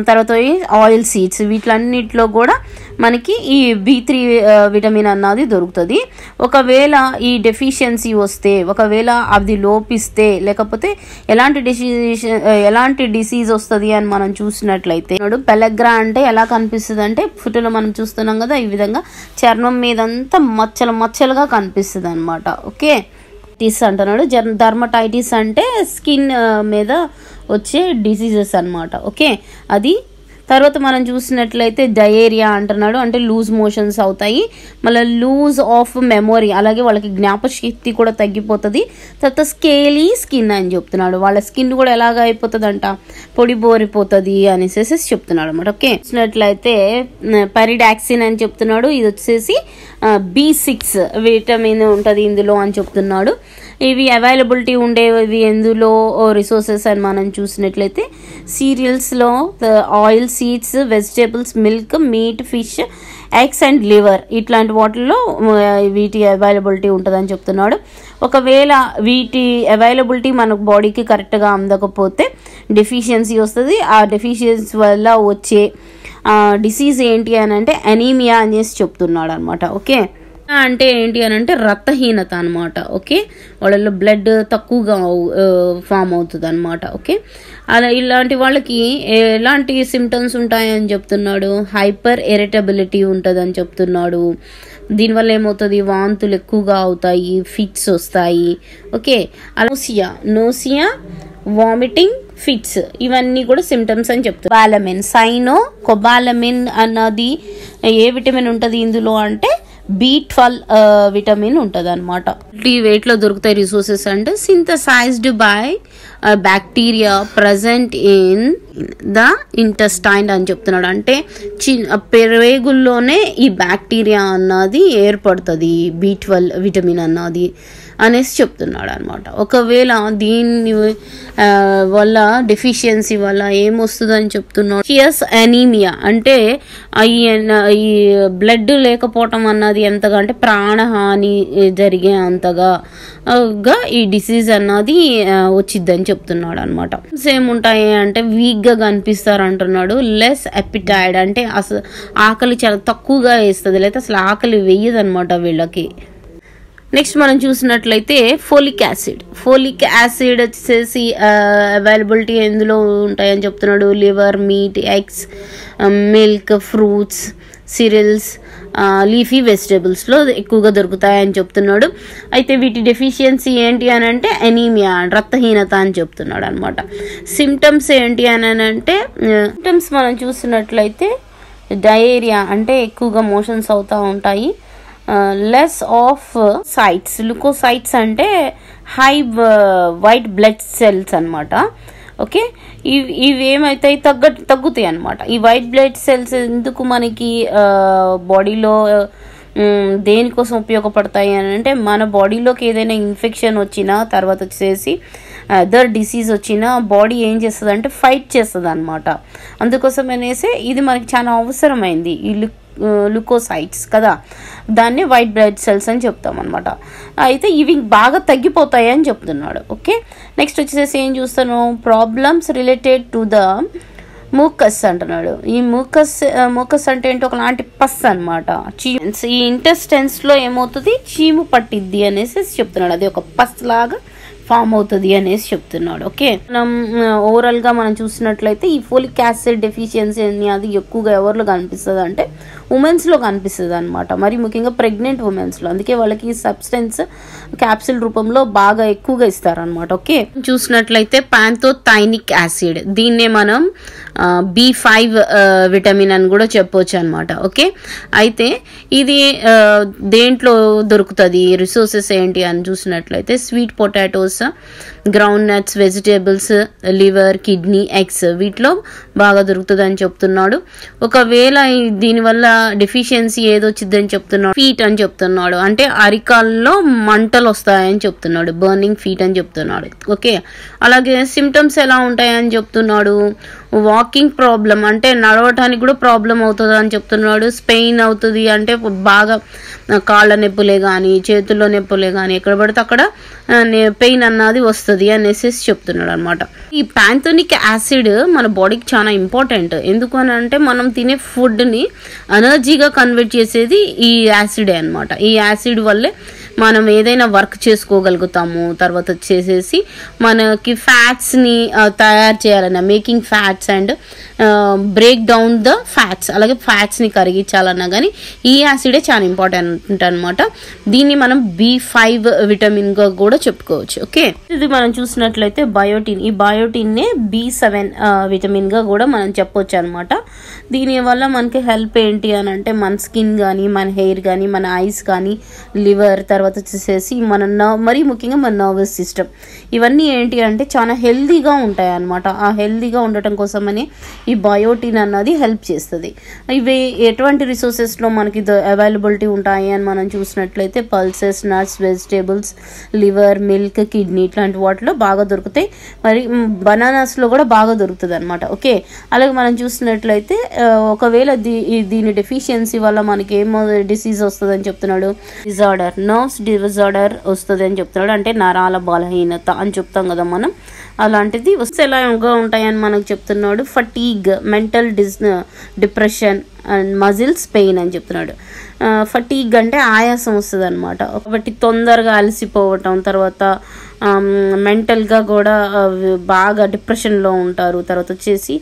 తర్వాత ఆయిల్ సీడ్స్ వీటిలన్నిటిలో కూడా మనకి ఈ బి త్రీ విటమిన్ అన్నది దొరుకుతుంది. ఒకవేళ ఈ డెఫిషియన్సీ వస్తే ఒకవేళ అది లోపిస్తే లేకపోతే ఎలాంటి డిసీజ్ ఎలాంటి డిసీజ్ వస్తుంది అని మనం చూసినట్లయితే పెలగ్రా అంటే ఎలా కనిపిస్తుంది అంటే ఫోటోలో మనం చూస్తున్నాం కదా ఈ విధంగా చర్మం మీదంతా మచ్చలు మచ్చలుగా కనిపిస్తుంది అనమాట ఓకే? టిస్ అంటున్నాడు. జర్ డర్మటైటిస్ అంటే స్కిన్ మీద వచ్చే డిసీజెస్ అనమాట ఓకే? అది తర్వాత మనం చూసినట్లయితే డయేరియా అంటున్నాడు. అంటే లూజ్ మోషన్స్ అవుతాయి. మళ్ళీ లూజ్ ఆఫ్ మెమొరీ అలాగే వాళ్ళకి జ్ఞాపశక్తి కూడా తగ్గిపోతుంది. తర్వాత స్కేలీ స్కిన్ అని చెప్తున్నాడు. వాళ్ళ స్కిన్ కూడా ఎలాగ అయిపోతుంది అంట పొడి బోరిపోతుంది అనేసి చెప్తున్నాడు అనమాట ఓకే? చూసినట్లయితే పెరిడాక్సిన్ అని చెప్తున్నాడు. ఇది వచ్చేసి బి సిక్స్ విటమిన్ ఉంటుంది ఇందులో అని చెప్తున్నాడు. ఇవి అవైలబిలిటీ ఉండేవి ఎందులో? రిసోర్సెస్ అని మనం చూసినట్లయితే సీరియల్స్లో oil seeds vegetables milk meat fish eggs and liver ఇట్లాంటి వాటిల్లో వీటి అవైలబిలిటీ ఉంటుందని చెప్తున్నాడు. ఒకవేళ వీటి అవైలబిలిటీ మన బాడీకి కరెక్ట్గా అందకపోతే డెఫిషియన్సీ వస్తుంది. ఆ డెఫిషియన్సీ వల్ల వచ్చే డిసీజ్ ఏంటి అని అంటే అనీమియా అనేసి చెప్తున్నాడు అనమాట ఓకే? అంటే ఏంటి అని అంటే రక్తహీనత అనమాట ఓకే? వాళ్ళలో బ్లడ్ తక్కువగా ఫామ్ అవుతుంది అనమాట ఓకే? అలా ఇలాంటి వాళ్ళకి ఎలాంటి సిమ్టమ్స్ ఉంటాయని చెప్తున్నాడు? హైపర్ ఎరిటబిలిటీ ఉంటుందని చెప్తున్నాడు. దీనివల్ల ఏమవుతుంది? వాంతులు ఎక్కువగా అవుతాయి ఫిట్స్ వస్తాయి okay? Nausea nausea vomiting fits ఇవన్నీ కూడా సిమ్టమ్స్ అని చెప్తారు. బాలమిన్ సైనో కొబాలమిన్ అన్నది ఏ విటమిన్ ఉంటుంది ఇందులో అంటే బి విటమిన్ ఉంటుంది అనమాట ఈ వెయిట్లో దొరుకుతాయి రిసోర్సెస్ అంటే synthesized by bacteria present in the intestine అని చెప్తున్నాడు. అంటే చిన్న పెరుగుల్లోనే ఈ బ్యాక్టీరియా అన్నది ఏర్పడుతుంది బి ట్వెల్వ్ విటమిన్ అన్నది అనేసి చెప్తున్నాడు అనమాట ఒకవేళ దీని వల్ల డెఫిషియన్సీ వల్ల ఏమొస్తుందని చెప్తున్నాడు. హియస్ అనీమియా అంటే ఈ ఈ బ్లడ్ లేకపోవటం అన్నది ఎంతగా అంటే ప్రాణహాని జరిగే అంతగా గా ఈ డిసీజ్ అన్నది వచ్చిద్దని చెప్తున్నాడు అనమాట ఏముంటాయి అంటే వీక్ వీక్గా కనిపిస్తారు అంటున్నాడు లెస్ ఎపిటైడ్ అంటే అసలు ఆకలి చాలా తక్కువగా వేస్తుంది. లేకపోతే అసలు ఆకలి వేయదు అనమాట వీళ్ళకి. నెక్స్ట్ మనం చూసినట్లయితే ఫోలిక్ యాసిడ్ ఫోలిక్ యాసిడ్ వచ్చేసి అవైలబిలిటీ ఎందులో ఉంటాయని చెప్తున్నాడు. Liver meat eggs milk fruits cereals leafy వెజిటేబుల్స్లో ఎక్కువగా దొరుకుతాయని చెప్తున్నాడు. అయితే వీటి డెఫిషియన్సీ ఏంటి అని అంటే ఎనీమియా రక్తహీనత అని చెప్తున్నాడు అనమాట సిమ్టమ్స్ ఏంటి అని అంటే సిమ్టమ్స్ మనం చూసినట్లయితే డయేరియా అంటే ఎక్కువగా మోషన్స్ అవుతూ ఉంటాయి. లెస్ ఆఫ్ సైట్స్ లుకోసైట్స్ అంటే హై వైట్ బ్లడ్ సెల్స్ అనమాట ఓకే? ఇవి ఇవి ఏమైతాయి తగ్గ తగ్గుతాయి అనమాట ఈ వైట్ బ్లడ్ సెల్స్ ఎందుకు మనకి బాడీలో దేనికోసం ఉపయోగపడతాయి అని అంటే మన బాడీలోకి ఏదైనా ఇన్ఫెక్షన్ వచ్చినా తర్వాత వచ్చేసి అదర్ డిసీజ్ వచ్చినా బాడీ ఏం చేస్తుంది అంటే ఫైట్ చేస్తుంది అనమాట అందుకోసం అనేసి ఇది మనకి చాలా అవసరమైంది ఈ లుక్ లుకోసైట్స్ కదా. దాన్ని వైట్ బ్లడ్ సెల్స్ అని చెప్తాం అనమాట అయితే ఇవి బాగా తగ్గిపోతాయి అని చెప్తున్నాడు. ఓకే? నెక్స్ట్ వచ్చేసి ఏం చూస్తాను? Problems related to the mucus అంటున్నాడు. ఈ మూకస్ మూకస్ అంటే ఏంటి? ఒకలాంటి పస్ అనమాట చీమ్స్ ఈ ఇంటెస్టెన్స్లో ఏమవుతుంది? చీము పట్టిద్ది అనేసి చెప్తున్నాడు. అది ఒక పస్ లాగా ఫామ్ అవుతుంది అనేసి చెప్తున్నాడు ఓకే? మనం ఓవరాల్గా మనం చూసినట్లయితే ఈ ఫోలిక్ యాసిడ్ డెఫిషియన్సీ అది ఎక్కువగా ఎవరిలో కనిపిస్తుంది అంటే ఉమెన్స్లో కనిపిస్తుంది అనమాట మరి ముఖ్యంగా ప్రెగ్నెంట్ ఉమెన్స్లో. అందుకే వాళ్ళకి సబ్స్టెన్స్ క్యాప్సిల్ రూపంలో బాగా ఎక్కువగా ఇస్తారనమాట ఓకే? చూసినట్లయితే పాంతోథైనిక్ యాసిడ్. దీన్నే మనం బి ఫైవ్ విటమిన్ అని కూడా చెప్పొచ్చు అనమాట ఓకే? అయితే ఇది దేంట్లో దొరుకుతుంది? రిసోర్సెస్ ఏంటి అని చూసినట్లయితే sweet potatoes ground nuts vegetables liver kidney eggs వీటిలో బాగా దొరుకుతుంది అని చెప్తున్నాడు. ఒకవేళ దీనివల్ల డెఫిషియన్సీ ఏదో వచ్చిందని చెప్తున్నాడు ఫీట్ అని చెప్తున్నాడు. అంటే అరికాల్లో మంటలు వస్తాయని చెప్తున్నాడు బర్నింగ్ ఫీట్ అని చెప్తున్నాడు. ఓకే అలాగే సిమ్టమ్స్ ఎలా ఉంటాయని చెప్తున్నాడు? వాకింగ్ ప్రాబ్లం అంటే నడవటానికి కూడా ప్రాబ్లం అవుతుంది అని చెప్తున్నాడు. స్పెయిన్ అవుతుంది అంటే బాగా కాళ్ళ నొప్పులే కానీ చేతుల్లో నొప్పులే కానీ ఎక్కడ పడితే అక్కడ పెయిన్ అన్నది వస్తుంది అనేసి చెప్తున్నాడు అనమాట ఈ ప్యాంథోనిక్ యాసిడ్ మన బాడీకి చాలా ఇంపార్టెంట్. ఎందుకు అని అంటే మనం తినే ఫుడ్ని ఎనర్జీగా కన్వర్ట్ చేసేది ఈ యాసిడే అనమాట ఈ యాసిడ్ వల్లే మనం ఏదైనా వర్క్ చేసుకోగలుగుతాము. తర్వాత వచ్చేసేసి మనకి ఫ్యాట్స్ని తయారు చేయాలన్నా making fats and break down the fats అలాగే ఫ్యాట్స్ని కరిగించాలన్నా కానీ ఈ యాసిడే చాలా ఇంపార్టెంట్ అనమాట దీన్ని మనం బి ఫైవ్ విటమిన్గా కూడా చెప్పుకోవచ్చు ఓకే? ఇది మనం చూసినట్లయితే బయోటిన్ ఈ బయోటిన్నే బి సెవెన్ విటమిన్గా కూడా మనం చెప్పొచ్చు అనమాట దీనివల్ల మనకి హెల్ప్ ఏంటి అని అంటే మన స్కిన్ కానీ మన హెయిర్ కానీ మన ఐస్ కానీ లివర్ తర్వాత వచ్చేసేసి మన నర్వ్ మరీ ముఖ్యంగా మన నర్వస్ సిస్టమ్ ఇవన్నీ ఏంటి అంటే చాలా హెల్దీగా ఉంటాయి అన్నమాట ఆ హెల్దీగా ఉండటం కోసమని ఈ బయోటిన్ అన్నది హెల్ప్ చేస్తుంది. ఇవి ఎటువంటి రిసోర్సెస్లో మనకి అవైలబిలిటీ ఉంటాయి అని మనం చూసినట్లయితే pulses nuts vegetables liver milk kidney ఇట్లాంటి వాటిలో బాగా దొరుకుతాయి. మరి బనానాస్లో కూడా బాగా దొరుకుతుంది అనమాట ఓకే? అలాగే మనం చూసినట్లయితే ఒకవేళ దీ దీని డెఫిషియన్సీ వల్ల మనకి ఏమో డిసీజ్ వస్తుందని చెప్తున్నాడు. డిజార్డర్ నర్వ్స్ డిజార్డర్ వస్తుంది అని చెప్తున్నాడు. అంటే నరాల బలహీనత అని చెప్తాం కదా మనం. అలాంటిది వస్తే ఎలాగా ఉంటాయని మనకు చెప్తున్నాడు. Fatigue mental dis depression and muscles pain అని చెప్తున్నాడు. ఫటీగ్ అంటే ఆయాసం వస్తుంది అనమాట ఒకటి తొందరగా అలసిపోవటం తర్వాత మెంటల్గా కూడా బాగా డిప్రెషన్లో ఉంటారు. తర్వాత వచ్చేసి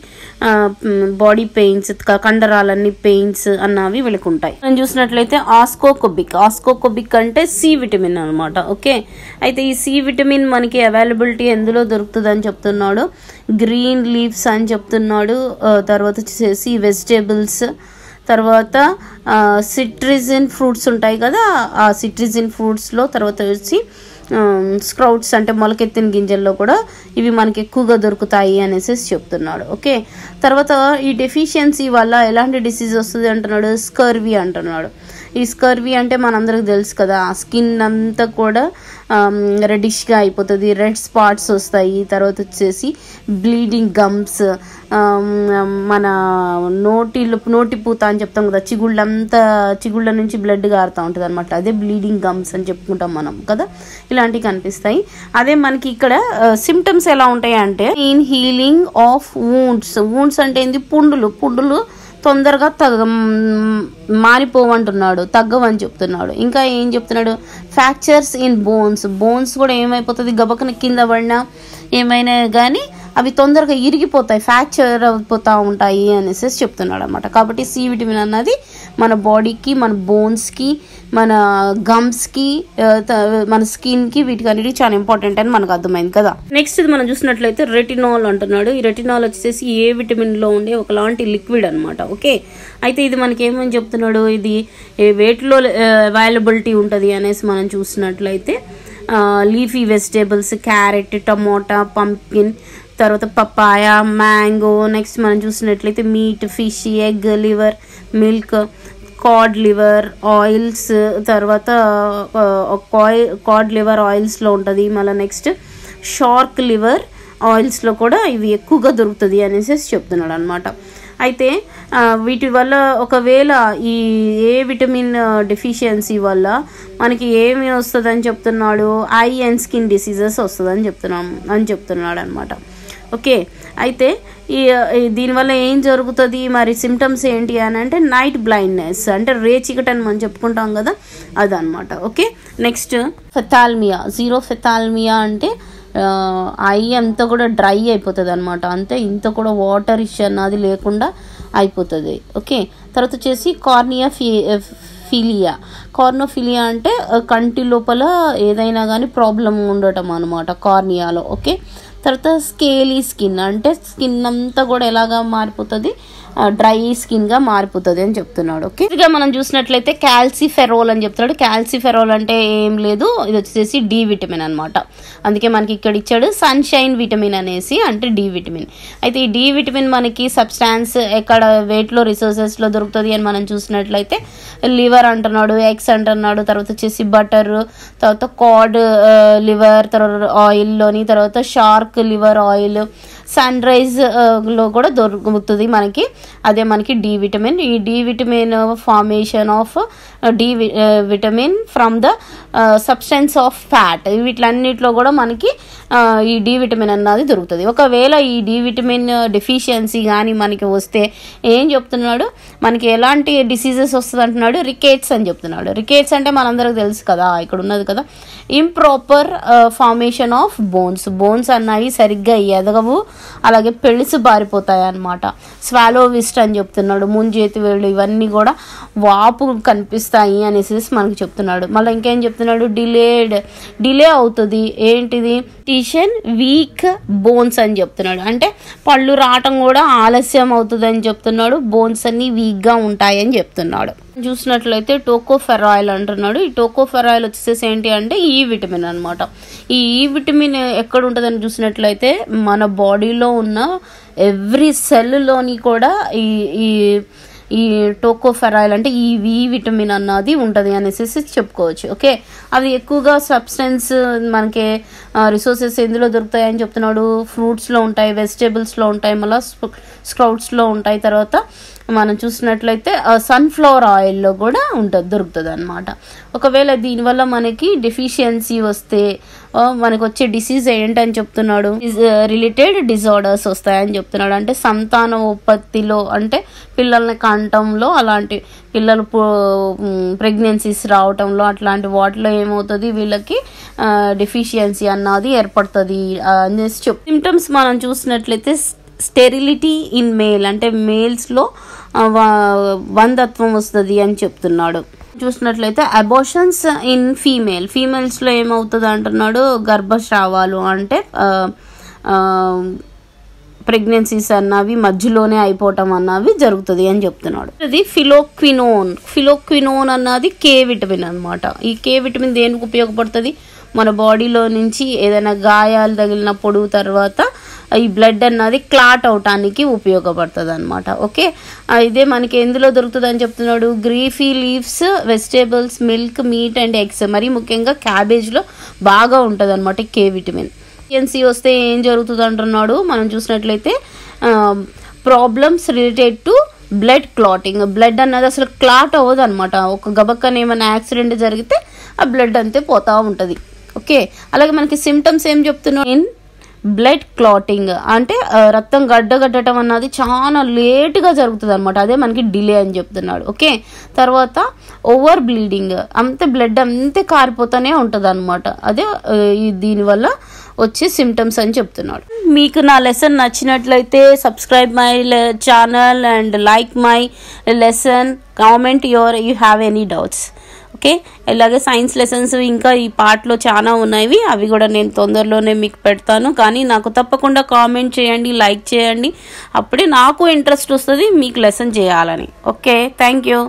బాడీ పెయిన్స్ కండరాలన్నీ పెయిన్స్ అన్నవి వీళ్ళకి ఉంటాయి మనం చూసినట్లయితే ఆస్కోకొబిక్. ఆస్కోకొబిక్ అంటే సి విటమిన్ అనమాట ఓకే? అయితే ఈ సి విటమిన్ మనకి అవైలబిలిటీ ఎందులో దొరుకుతుంది అని చెప్తున్నాడు. గ్రీన్ లీవ్స్ అని చెప్తున్నాడు. తర్వాత వచ్చేసి వెజిటేబుల్స్. తర్వాత సిట్రిజిన్ ఫ్రూట్స్ ఉంటాయి కదా? ఆ సిట్రిజిన్ ఫ్రూట్స్లో తర్వాత వచ్చి స్క్రౌట్స్ అంటే మొలకెత్తిన గింజల్లో కూడా ఇవి మనకి ఎక్కువగా దొరుకుతాయి అనేసి చెప్తున్నాడు. ఓకే? తర్వాత ఈ డెఫిషియన్సీ వల్ల ఎలాంటి డిసీజ్ వస్తుంది అంటున్నాడు? స్కర్వీ అంటున్నాడు. ఈ స్కర్వీ అంటే మనందరికి తెలుసు కదా ఆ స్కిన్ అంతా కూడా రెడిష్గా అయిపోతుంది. రెడ్ స్పాట్స్ వస్తాయి. తర్వాత వచ్చేసి బ్లీడింగ్ గమ్స్ um, um, మన నోటి నోటి పూత అని చెప్తాం కదా చిగుళ్ళంతా చిగుళ్ళ నుంచి బ్లడ్ గారుతూ ఉంటుంది అనమాట అదే బ్లీడింగ్ గమ్స్ అని చెప్పుకుంటాం మనం కదా. ఇలాంటివి కనిపిస్తాయి. అదే మనకి ఇక్కడ uh, సిమ్టమ్స్ ఎలా ఉంటాయి అంటే in healing of wounds wounds అంటే ఏంది? పుండులు. పుండులు తొందరగా తగ్గ మారిపోవంటున్నాడు. తగ్గవని చెప్తున్నాడు. ఇంకా ఏం చెప్తున్నాడు? ఫ్రాక్చర్స్ ఇన్ బోన్స్ బోన్స్ కూడా ఏమైపోతుంది? గబకన కింద పడినా ఏమైనా కానీ అవి తొందరగా ఇరిగిపోతాయి. ఫ్రాక్చర్ అయిపోతూ ఉంటాయి అనేసి చెప్తున్నాడు అనమాట కాబట్టి సి విటమిన్ అన్నది మన బాడీకి మన బోన్స్కి మన గమ్స్కి మన స్కిన్కి వీటికి అనేది చాలా ఇంపార్టెంట్ అని మనకు అర్థమైంది కదా. నెక్స్ట్ ఇది మనం చూసినట్లయితే రెటినాల్ అంటున్నాడు. ఈ రెటినాల్ వచ్చేసి ఏ విటమిన్లో ఉండే ఒకలాంటి లిక్విడ్ అనమాట ఓకే? అయితే ఇది మనకి ఏమని చెప్తున్నాడు? ఇది వేటిలో అవైలబిలిటీ ఉంటుంది అనేసి మనం చూసినట్లయితే leafy vegetables carrot tomato pumpkin తర్వాత పపాయ మ్యాంగో నెక్స్ట్ మనం చూసినట్లయితే meat fish egg liver milk cod liver oils తర్వాత కాడ్ లివర్ ఆయిల్స్లో ఉంటుంది. మళ్ళీ నెక్స్ట్ షార్క్ లివర్ ఆయిల్స్లో కూడా ఇవి ఎక్కువగా దొరుకుతుంది అనేసి చెప్తున్నాడు అనమాట అయితే వీటి వల్ల ఒకవేళ ఈ ఏ విటమిన్ డెఫిషియన్సీ వల్ల మనకి ఏమి వస్తుందని చెప్తున్నాడు? ఐ అండ్ స్కిన్ డిసీజెస్ వస్తుందని చెప్తున్నాం అని చెప్తున్నాడు అనమాట ఓకే. అయితే ఈ దీనివల్ల ఏం జరుగుతుంది? మరి సిమ్టమ్స్ ఏంటి అని అంటే నైట్ బ్లైండ్నెస్ అంటే రే చీకటి అని మనం చెప్పుకుంటాం కదా అదనమాట okay. Next ophthalmia xerophthalmia అంటే ఐ అంతా కూడా డ్రై అయిపోతుంది అనమాట అంతే ఇంత కూడా వాటర్ ఇష్ అన్నది లేకుండా అయిపోతుంది. ఓకే. తర్వాత వచ్చేసి కార్నియా ఫీ ఫిలియా కార్నోఫిలియా అంటే కంటి లోపల ఏదైనా కానీ ప్రాబ్లం ఉండటం అనమాట కార్నియాలో ఓకే. తర్వాత స్కేలీ స్కిన్ అంటే స్కిన్ అంతా కూడా ఎలాగా మారిపోతుంది? డ్రై స్కిన్గా మారిపోతుంది అని చెప్తున్నాడు ఓకే? ఇదిగా మనం చూసినట్లయితే క్యాల్సిఫెరోల్ అని చెప్తున్నాడు. క్యాల్సిఫెరోల్ అంటే ఏం లేదు ఇది వచ్చేసి డి విటమిన్ అనమాట అందుకే మనకి ఇక్కడ ఇచ్చాడు సన్షైన్ విటమిన్ అనేసి అంటే డి విటమిన్. అయితే ఈ డి విటమిన్ మనకి సబ్స్టాన్స్ ఎక్కడ వెయిట్లో రిసోర్సెస్లో దొరుకుతుంది అని మనం చూసినట్లయితే లివర్ అంటున్నాడు ఎగ్స్ అంటున్నాడు తర్వాత వచ్చేసి బటర్ తర్వాత కాడ్ లివర్ తర్వాత ఆయిల్లోని తర్వాత షార్క్ లివర్ ఆయిల్ సన్ రైజ్లో కూడా దొరుకుతుంది మనకి. అదే మనకి డి విటమిన్ ఈ D vitamin formation of D vitamin from the substance of fat వీటిలన్నిటిలో కూడా మనకి ఈ డి విటమిన్ అన్నది దొరుకుతుంది. ఒకవేళ ఈ డి విటమిన్ డెఫిషియన్సీ కానీ మనకి వస్తే ఏం చెప్తున్నాడు? మనకి ఎలాంటి డిసీజెస్ వస్తుంది అంటున్నాడు రికేట్స్ అని చెప్తున్నాడు. రికేట్స్ అంటే మనందరికి తెలుసు కదా ఇక్కడ ఉన్నది కదా. Improper formation of bones bones అన్నవి సరిగ్గా ఎదగవు అలాగే పెళిసి బారిపోతాయి అన్నమాట స్వాలో విస్ట్ అని చెప్తున్నాడు ముంజేతి వేళ్ళు ఇవన్నీ కూడా వాపు కనిపిస్తాయి అనేసి మనకు చెప్తున్నాడు. మళ్ళీ ఇంకేం చెప్తున్నాడు? డిలేడ్ డిలే అవుతుంది. ఏంటిది? టీషన్ వీక్ బోన్స్ అని చెప్తున్నాడు. అంటే పళ్ళు రావటం కూడా ఆలస్యం అవుతుంది అని చెప్తున్నాడు. బోన్స్ అన్ని వీక్గా ఉంటాయని చెప్తున్నాడు. చూసినట్లయితే టోకోఫెరాయిల్ అంటున్నాడు. ఈ టోకోఫెరాయిల్ వచ్చేసి ఏంటి అంటే ఈ విటమిన్ అనమాట ఈ ఈ విటమిన్ ఎక్కడ ఉంటుందని చూసినట్లయితే మన బాడీలో ఉన్న ఎవ్రీ సెల్లోని కూడా ఈ ఈ ఈ టోకోఫెరాయిల్ అంటే ఈ వి విటమిన్ అన్నది ఉంటుంది అనేసి చెప్పుకోవచ్చు ఓకే? అవి ఎక్కువగా సబ్స్టెన్స్ మనకి రిసోర్సెస్ ఎందులో దొరుకుతాయి అని చెప్తున్నాడు ఫ్రూట్స్లో ఉంటాయి వెజిటేబుల్స్లో ఉంటాయి మళ్ళీ స్క్రౌట్స్లో ఉంటాయి. తర్వాత మనం చూసినట్లయితే సన్ఫ్లవర్ ఆయిల్లో కూడా ఉంటుంది దొరుకుతుంది అనమాట ఒకవేళ దీనివల్ల మనకి డెఫిషియన్సీ వస్తే మనకు వచ్చే డిసీజ్ ఏంటని చెప్తున్నాడు. రిలేటెడ్ డిజార్డర్స్ వస్తాయని చెప్తున్నాడు. అంటే సంతాన ఉత్పత్తిలో అంటే పిల్లల్ని కంటంలో అలాంటి పిల్లలు ప్రెగ్నెన్సీస్ రావటంలో అట్లాంటి వాటిలో ఏమవుతుంది? వీళ్ళకి డెఫిషియన్సీ అన్నది ఏర్పడుతుంది అనేసి చెప్ సిమ్టమ్స్ మనం చూసినట్లయితే స్టెరిలిటీ ఇన్ మేల్ అంటే మేల్స్లో వందత్వం వస్తుంది అని చెప్తున్నాడు. చూసినట్లయితే అబోషన్స్ ఇన్ ఫీమేల్ ఫీమేల్స్లో ఏమవుతుంది అంటున్నాడు గర్భస్రావాలు అంటే ప్రెగ్నెన్సీస్ అన్నవి మధ్యలోనే అయిపోవటం అన్నవి జరుగుతుంది అని చెప్తున్నాడు. ఇది ఫిలోక్వినోన్ ఫిలోక్వినోన్ అన్నది కే విటమిన్ అన్నమాట. ఈ కే విటమిన్ దేనికి ఉపయోగపడుతుంది? మన బాడీలో నుంచి ఏదైనా గాయాలు తగిలినప్పుడు తర్వాత ఈ బ్లడ్ అన్నది క్లాట్ అవటానికి ఉపయోగపడుతుంది అనమాట ఓకే ఇదే మనకి ఎందులో దొరుకుతుంది అని చెప్తున్నాడు. Green leaves vegetables milk meat and eggs. మరి ముఖ్యంగా క్యాబేజ్లో బాగా ఉంటుంది అనమాట కే విటమిన్. ఎన్సీ వస్తే ఏం జరుగుతుంది అంటున్నాడు? మనం చూసినట్లయితే problems related to blood clotting. Blood అన్నది అసలు క్లాట్ అవ్వదు అనమాట ఒక గబక్కన ఏమైనా యాక్సిడెంట్ జరిగితే ఆ బ్లడ్ అంతే పోతూ ఉంటుంది. ఓకే. అలాగే మనకి సిమ్టమ్స్ ఏం చెప్తున్నాడు ఇన్ బ్లడ్ క్లాటింగ్ అంటే రక్తం గడ్డగట్టడం అన్నది చాలా లేట్గా జరుగుతుంది అనమాట అదే మనకి డిలే అని చెప్తున్నాడు. ఓకే. తర్వాత ఓవర్ బ్లీడింగ్ అంతే బ్లడ్ అంతే కారిపోతూనే ఉంటుంది అనమాట అదే దీనివల్ల వచ్చే సిమ్టమ్స్ అని చెప్తున్నాడు. మీకు నా లెసన్ నచ్చినట్లయితే subscribe my channel and like my lesson comment your you have any doubts okay. ఇలాగే సైన్స్ లెసన్స్ ఇంకా ఈ పార్ట్లో చాలా ఉన్నాయి అవి కూడా నేను తొందరలోనే మీకు పెడతాను. కానీ నాకు తప్పకుండా కామెంట్ చేయండి లైక్ చేయండి. అప్పుడే నాకు ఇంట్రెస్ట్ వస్తుంది మీకు లెసన్ చేయాలని. ఓకే. Thank you.